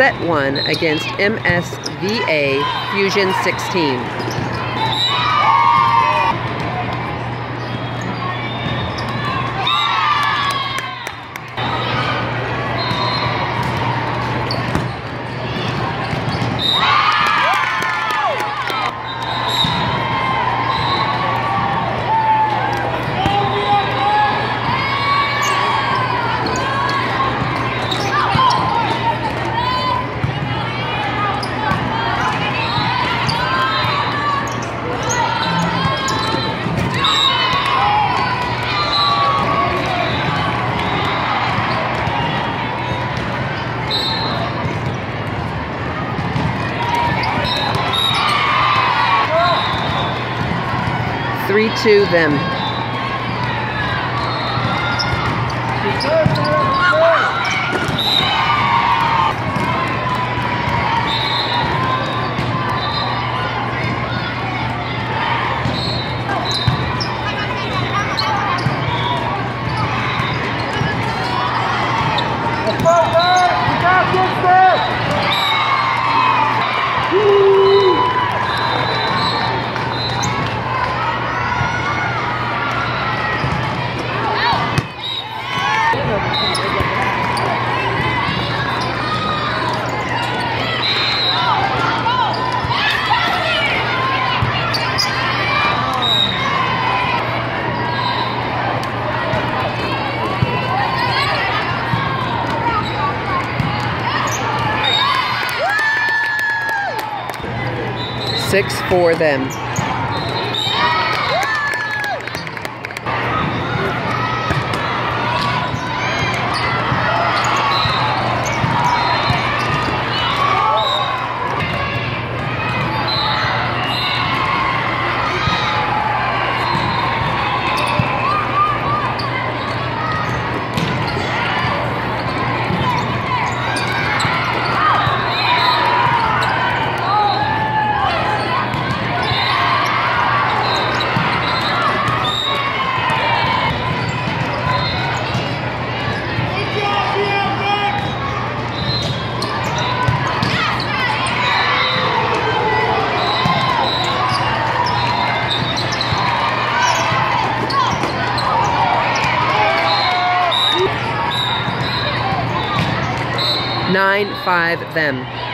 set one against MSVA Fusion 16. Two, them. Six for them. Nine, five, them.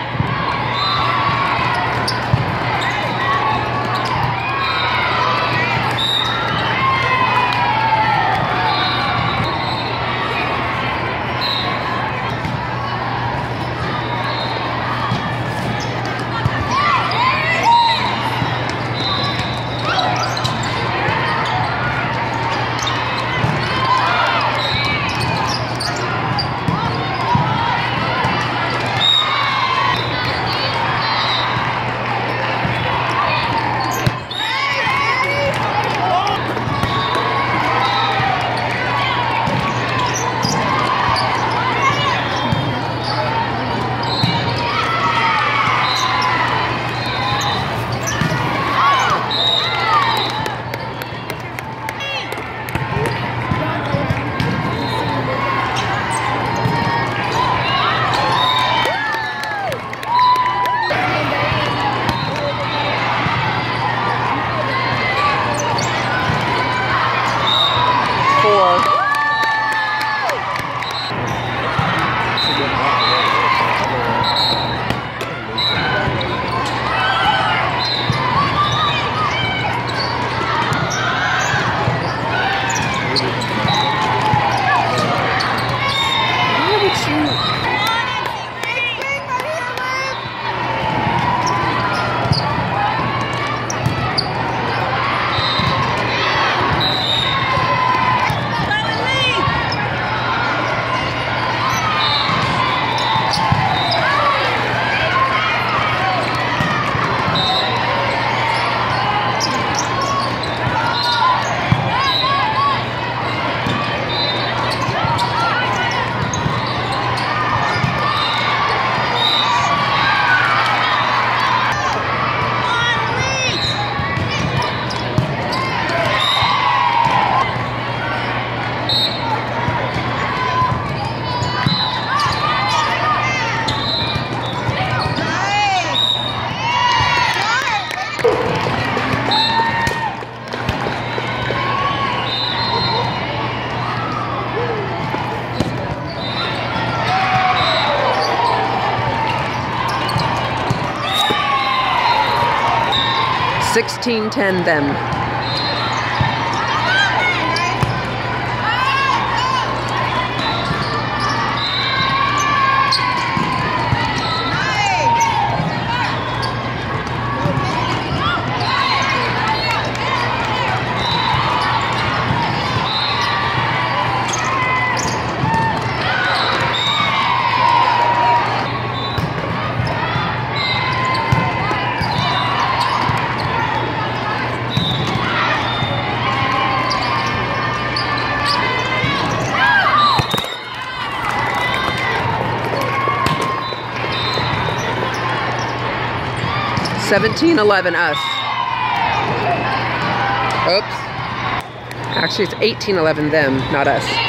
1610 then. 1711 us. Oops. Actually, it's 1811 them, not us.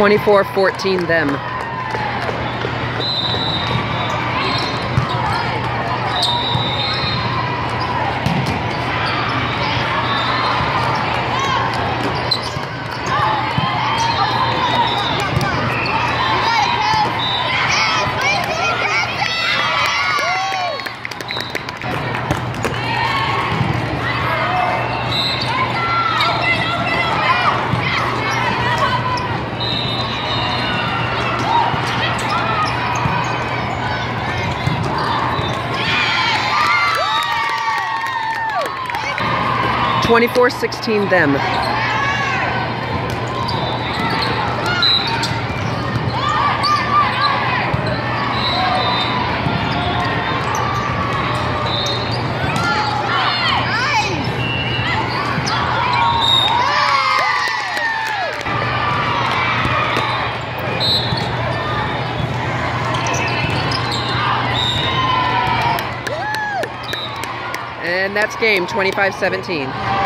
24-14 them. Twenty-four sixteen them. And that's game 25-17.